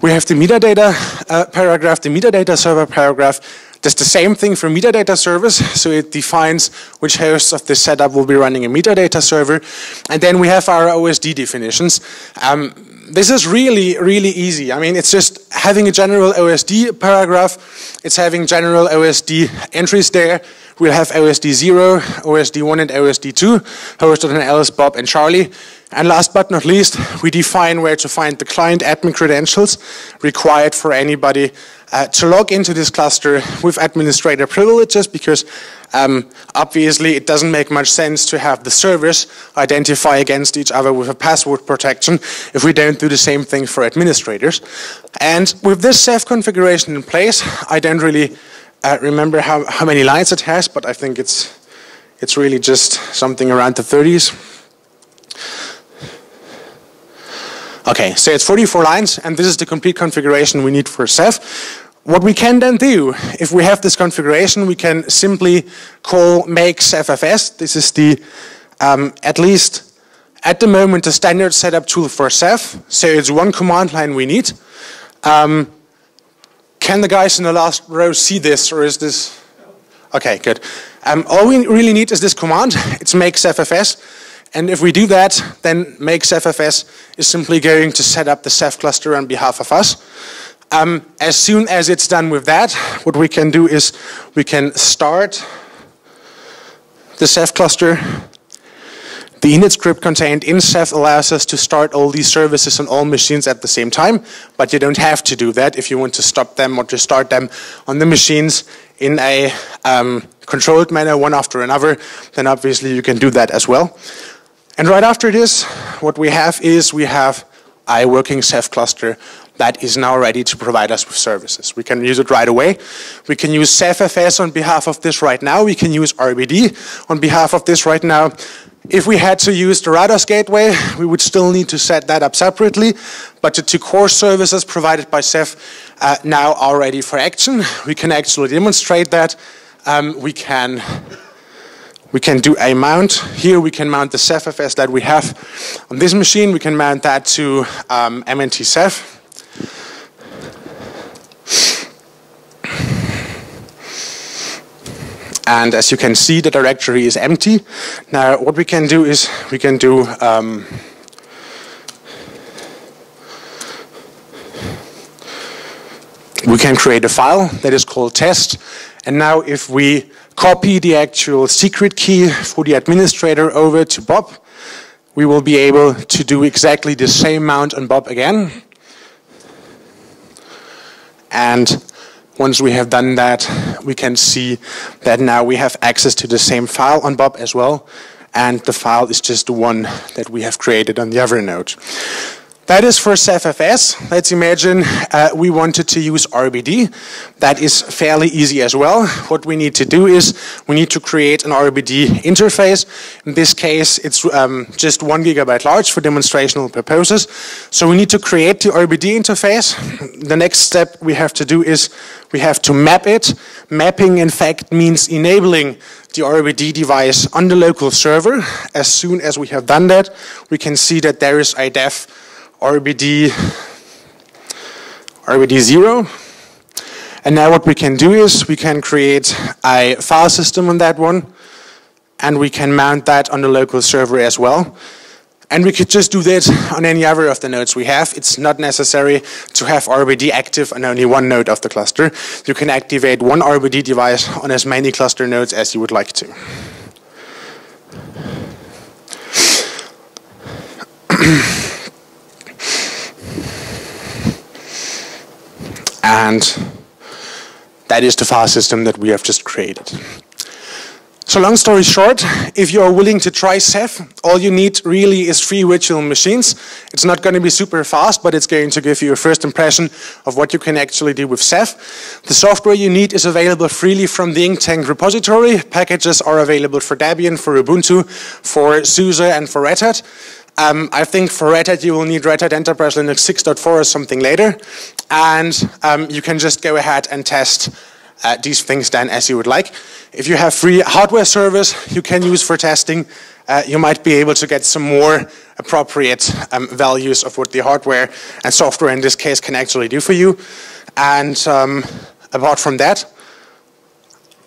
We have the metadata uh, paragraph, the metadata server paragraph does the same thing for metadata servers, so it defines which hosts of this setup will be running a metadata server. And then we have our OSD definitions. Um, this is really, really easy. I mean, it's just having a general OSD paragraph. It's having general OSD entries there. We'll have OSD 0, OSD 1, and OSD 2, hosted on Alice, Bob, and Charlie. And last but not least, we define where to find the client admin credentials required for anybody uh, to log into this cluster with administrator privileges because um, obviously it doesn't make much sense to have the servers identify against each other with a password protection if we don't do the same thing for administrators. And with this Ceph configuration in place, I don't really uh, remember how, how many lines it has, but I think it's, it's really just something around the 30s. Okay, so it's 44 lines, and this is the complete configuration we need for Ceph. What we can then do, if we have this configuration, we can simply call make cephfs. This is the, um, at least at the moment, the standard setup tool for Ceph. So it's one command line we need. Um, can the guys in the last row see this, or is this? Okay, good. Um, all we really need is this command. It's make cephfs. And if we do that, then make cephfs is simply going to set up the Ceph cluster on behalf of us. Um, as soon as it's done with that, what we can do is we can start the Ceph cluster. The init script contained in Ceph allows us to start all these services on all machines at the same time, but you don't have to do that if you want to stop them or to start them on the machines in a um, controlled manner, one after another, then obviously you can do that as well. And right after this, what we have is we have a working Ceph cluster that is now ready to provide us with services. We can use it right away. We can use CephFS on behalf of this right now. We can use RBD on behalf of this right now. If we had to use the Rados gateway, we would still need to set that up separately, but the two core services provided by Ceph uh, now are ready for action. We can actually demonstrate that. Um, we can we can do a mount. Here we can mount the CephFS that we have on this machine. We can mount that to um, MNT Ceph. And as you can see, the directory is empty. Now, what we can do is we can do um, we can create a file that is called test. And now if we copy the actual secret key for the administrator over to Bob, we will be able to do exactly the same mount on Bob again. And once we have done that, we can see that now we have access to the same file on Bob as well. and the file is just the one that we have created on the other node. That is for CephFS. Let's imagine uh, we wanted to use RBD. That is fairly easy as well. What we need to do is we need to create an RBD interface. In this case, it's um, just one gigabyte large for demonstrational purposes. So we need to create the RBD interface. The next step we have to do is we have to map it. Mapping, in fact, means enabling the RBD device on the local server. As soon as we have done that, we can see that there is a def RBD, RBD 0. And now what we can do is we can create a file system on that one, and we can mount that on the local server as well. And we could just do that on any other of the nodes we have. It's not necessary to have RBD active on only one node of the cluster. You can activate one RBD device on as many cluster nodes as you would like to. (clears throat) And that is the file system that we have just created. So long story short, if you are willing to try Ceph, all you need really is three virtual machines. It's not going to be super fast, but it's going to give you a first impression of what you can actually do with Ceph. The software you need is available freely from the Inktank repository. Packages are available for Debian, for Ubuntu, for SUSE, and for Red Hat. Um, I think for Red Hat you will need Red Hat Enterprise Linux 6.4 or something later. And um, you can just go ahead and test uh, these things then as you would like. If you have free hardware servers you can use for testing, uh, you might be able to get some more appropriate um, values of what the hardware and software in this case can actually do for you. And um, apart from that,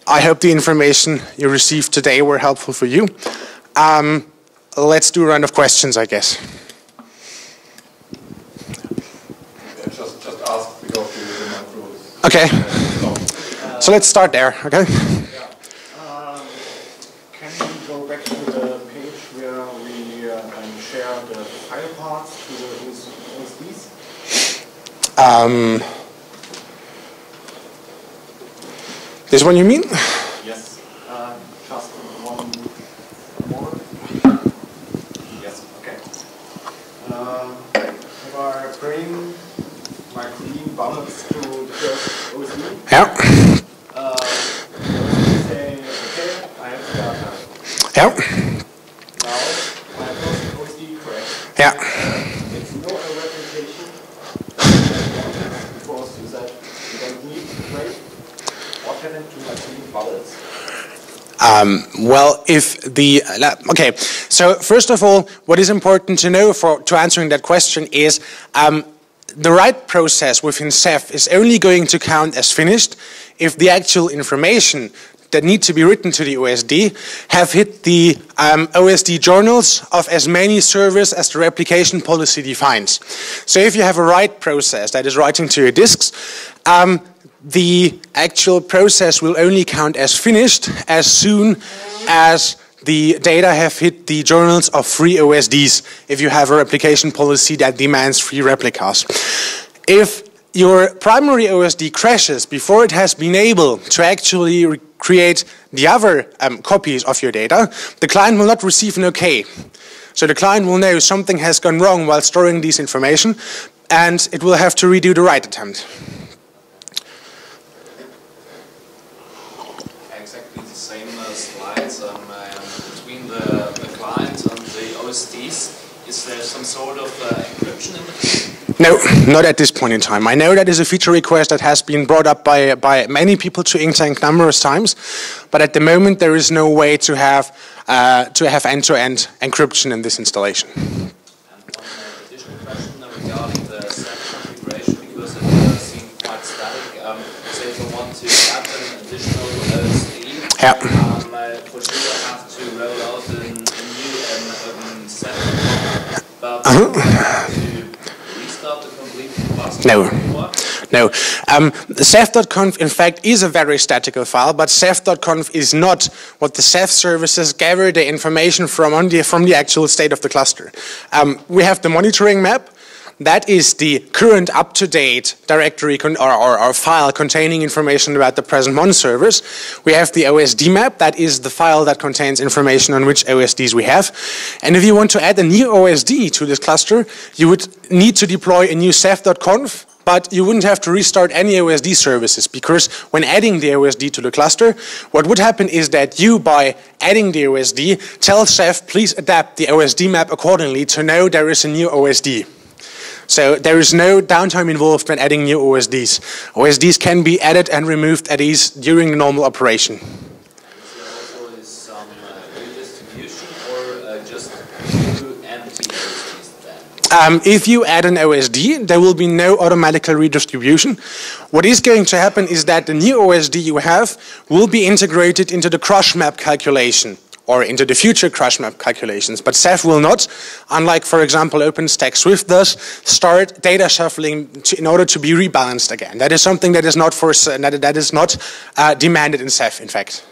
I hope the information you received today were helpful for you. Um, let's do a round of questions, I guess. just, just ask because you didn't through Okay. So let's start there, okay? Um, Can you go back to the page where we uh, share the file paths to the OSDs? This one you mean? Yes. Uh, Just one more. Yes, okay. Um, If I bring my clean bullets to the first OSD, Yeah. uh, say, okay, I have the data. Yeah. Now, my first OSD correct. Yeah. It's no replication because you said you don't need to break. What happened to my clean bullets? Um, well, if the uh, okay, so first of all, what is important to know for to answering that question is um, the write process within Ceph is only going to count as finished if the actual information that need to be written to the OSD have hit the um, OSD journals of as many servers as the replication policy defines. So if you have a write process that is writing to your disks, um, the actual process will only count as finished as soon as the data have hit the journals of free OSDs if you have a replication policy that demands free replicas. If your primary OSD crashes before it has been able to actually create the other um, copies of your data, the client will not receive an OK. So the client will know something has gone wrong while storing this information, and it will have to redo the write attempt. exactly the same uh, slides um, um, between the, the client and the OSDs. Is there some sort of uh, encryption in between? No, not at this point in time. I know that is a feature request that has been brought up by, by many people to Inktank numerous times, but at the moment there is no way to have uh, to have end-to-end encryption in this installation. And one uh, additional question regarding the Ceph configuration, because it uh, seemed quite static. Um, so if you want to add an additional OSD, Yeah. um, uh, for sure have to roll out a, a new um, um, set, No. No. Um, Ceph.conf, in fact, is a very statical file, but Ceph.conf is not what the Ceph services gather the information from, the, from the actual state of the cluster. Um, we have the monitoring map. That is the current up-to-date directory or, or, or, file containing information about the present MON servers. We have the OSD map, that is the file that contains information on which OSDs we have. And if you want to add a new OSD to this cluster, you would need to deploy a new ceph.conf but you wouldn't have to restart any OSD services because when adding the OSD to the cluster, what would happen is that you, by adding the OSD, tell Ceph, please adapt the OSD map accordingly to know there is a new OSD. So there is no downtime involved when adding new OSDs. OSDs can be added and removed at ease during the normal operation. Um, if you add an OSD, there will be no automatical redistribution. What is going to happen is that the new OSD you have will be integrated into the crush map calculation or into the future crush map calculations. But Ceph will not, unlike, for example, OpenStack Swift does, start data shuffling to, in order to be rebalanced again. That is something that is not, for, that, that is not uh, demanded in Ceph, in fact.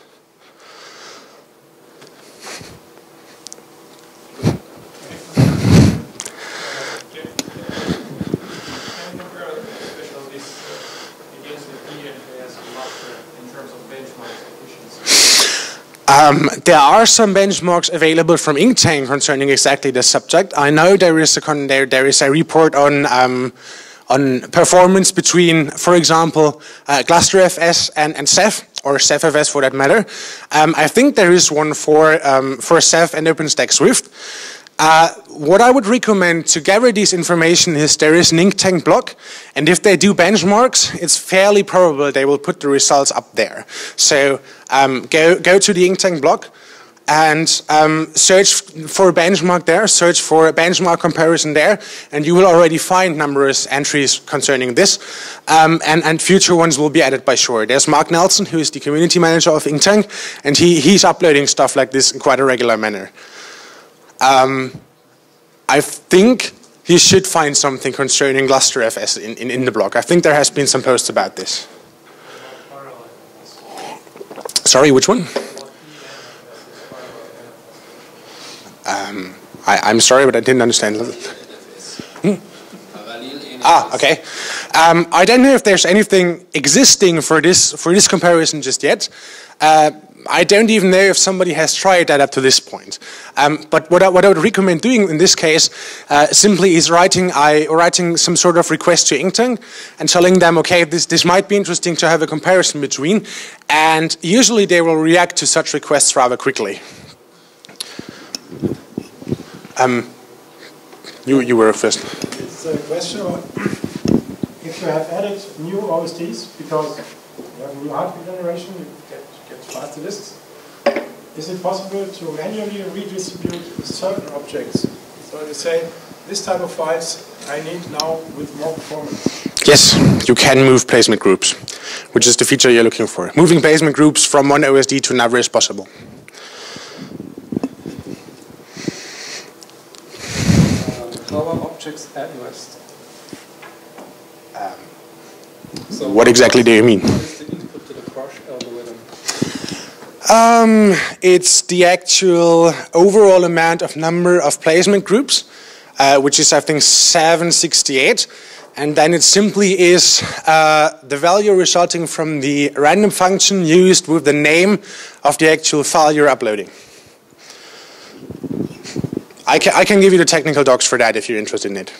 Um, there are some benchmarks available from Inktank concerning exactly this subject. I know there is a there, there is a report on um, on performance between, for example, uh, GlusterFS and, and Ceph, or CephFS for that matter. Um, I think there is one for um, for Ceph and OpenStack Swift. Uh, what I would recommend to gather this information is there is an Inktank blog, and if they do benchmarks, it's fairly probable they will put the results up there. So um, go, go to the Inktank blog and um, search for a benchmark there, search for a benchmark comparison there, and you will already find numerous entries concerning this, um, and, and, future ones will be added by sure. There's Mark Nelson, who is the community manager of Inktank, and he, he's uploading stuff like this in quite a regular manner. Um, I think you should find something concerning GlusterFS in, in, in, the blog. I think there has been some posts about this. Sorry, which one? Um, I, am sorry, but I didn't understand. Hmm? Ah, okay. Um, I don't know if there's anything existing for this for this comparison just yet. Uh, I don't even know if somebody has tried that up to this point. Um, but what I, what I, would recommend doing in this case uh, simply is writing, I, writing some sort of request to Inktank and telling them, okay, this, this might be interesting to have a comparison between. And usually they will react to such requests rather quickly. Um, you, you were first. It's a question if you have added new OSDs because you have a new hardware generation, faster. Is it possible to manually redistribute certain objects? So you say, this type of files I need now with more performance. Yes, you can move placement groups, which is the feature you're looking for. Moving placement groups from one OSD to another is possible. Um, how are objects addressed? Um, so what exactly do you mean? Um, it's the actual overall amount of number of placement groups, uh, which is I think 768. And then it simply is uh, the value resulting from the random function used with the name of the actual file you're uploading. I can, I can give you the technical docs for that if you're interested in it.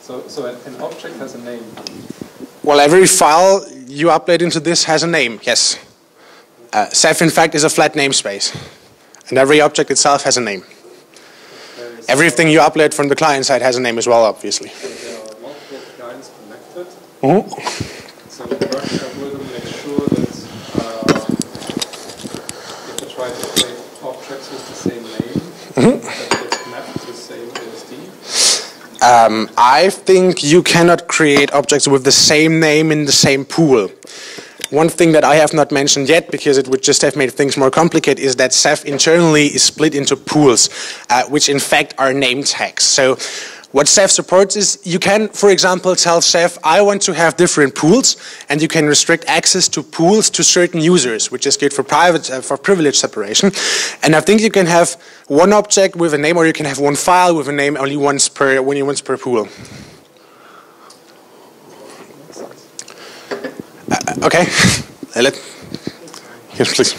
So, so an object has a name? Well, every file you upload into this has a name, yes. Uh, Ceph, in fact, is a flat namespace. And every object itself has a name. Everything you upload from the client side has a name as well, obviously. There are multiple clients connected. Mm -hmm. So the CRUSH algorithm makes sure that uh, if you try to create objects with the same name, mm -hmm. that gets mapped to the same OSD. Um, I think you cannot create objects with the same name in the same pool. One thing that I have not mentioned yet, because it would just have made things more complicated, is that Ceph internally is split into pools, uh, which in fact are name tags. So What Ceph supports is you can, for example, tell Ceph, I want to have different pools, and you can restrict access to pools to certain users, which is good for private, uh, for privilege separation. And I think you can have one object with a name, or you can have one file with a name only once per, only once per pool. Uh, okay, (laughs) let, yes, please.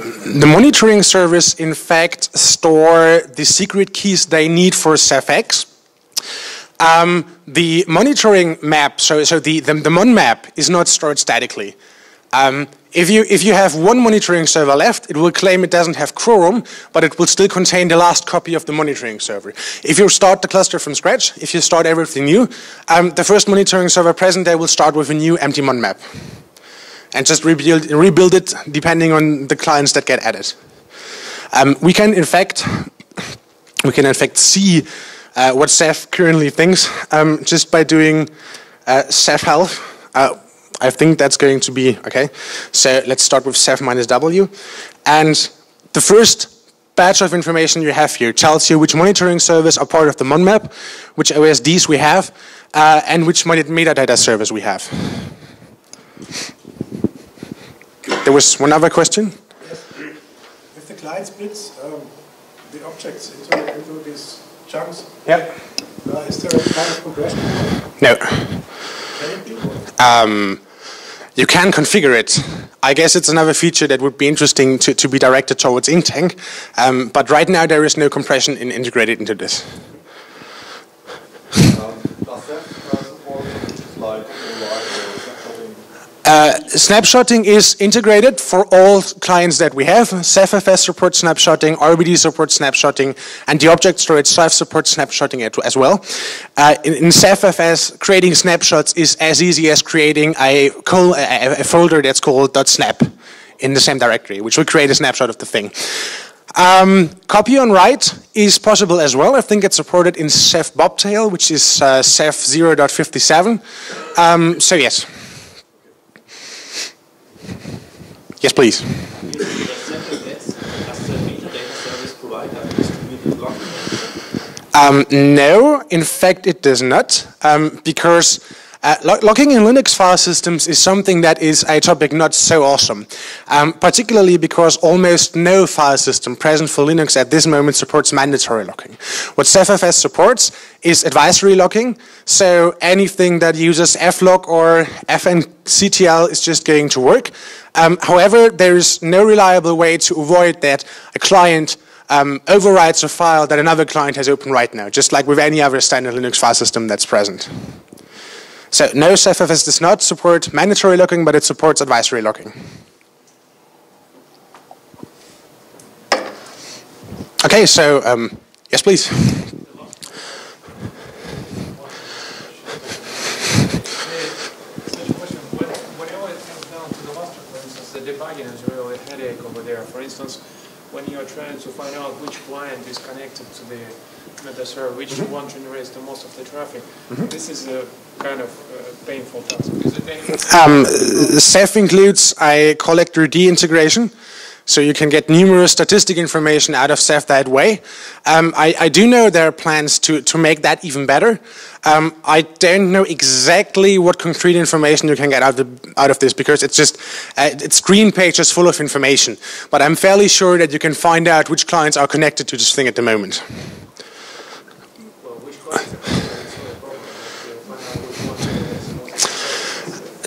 The monitoring service, in fact, store the secret keys they need for CephX. Um, the monitoring map, so, so the, the, the mon map is not stored statically. Um, if, you, if you have one monitoring server left, it will claim it doesn't have quorum, but it will still contain the last copy of the monitoring server. If you start the cluster from scratch, if you start everything new, um, the first monitoring server present there will start with a new empty mon map and just rebuild, rebuild it depending on the clients that get added. Um, we can in fact we can in fact see uh, what Ceph currently thinks um, just by doing uh, Ceph health. Uh, I think that's going to be okay. So let's start with Ceph minus W, and the first batch of information you have here tells you which monitoring service are part of the mon map, which OSDs we have, uh, and which metadata service we have. There was one other question? Yes. If the client splits um, the objects into, into these chunks, yeah. Uh, is there a kind of compression? No. Can it be? Um, you can configure it. I guess it's another feature that would be interesting to, to be directed towards Inktank, um, but right now there is no compression in integrated into this. Um, does that support features like Uh, snapshotting is integrated for all clients that we have. CephFS supports snapshotting, RBD supports snapshotting, and the object storage Ceph supports snapshotting as well. Uh, in, in CephFS, creating snapshots is as easy as creating a, a, a folder that's called .snap in the same directory, which will create a snapshot of the thing. Um, copy on write is possible as well. I think it's supported in Ceph Bobtail, which is uh, Ceph 0.57. Um, so yes. Yes, please. Um, no, in fact it does not, um, because uh, lo locking in Linux file systems is something that is a topic not so awesome, um, particularly because almost no file system present for Linux at this moment supports mandatory locking. What CephFS supports is advisory locking, so anything that uses flock or fnctl is just going to work. Um, however, there is no reliable way to avoid that a client um, overwrites a file that another client has open right now, just like with any other standard Linux file system that's present. So no, CephFS does not support mandatory locking, but it supports advisory locking. Okay, so um, yes, please. For instance, when you're trying to find out which client is connected to the server, which Mm-hmm. one generates the most of the traffic, this is a kind of uh, painful task. Um, Ceph includes a collectd integration, so you can get numerous statistic information out of Ceph that way. Um, I, I, do know there are plans to, to make that even better. Um, I don't know exactly what concrete information you can get out of, out of this because it's just, uh, it's screen pages full of information. But I'm fairly sure that you can find out which clients are connected to this thing at the moment.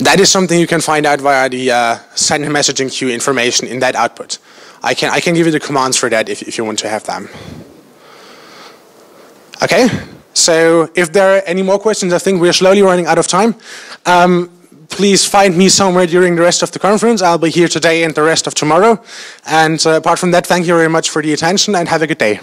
That is something you can find out via the uh, send messaging queue information in that output. I can, I can give you the commands for that if, if you want to have them. Okay, so if there are any more questions, I think we're slowly running out of time. Um, please find me somewhere during the rest of the conference. I'll be here today and the rest of tomorrow. And uh, apart from that, thank you very much for the attention and have a good day.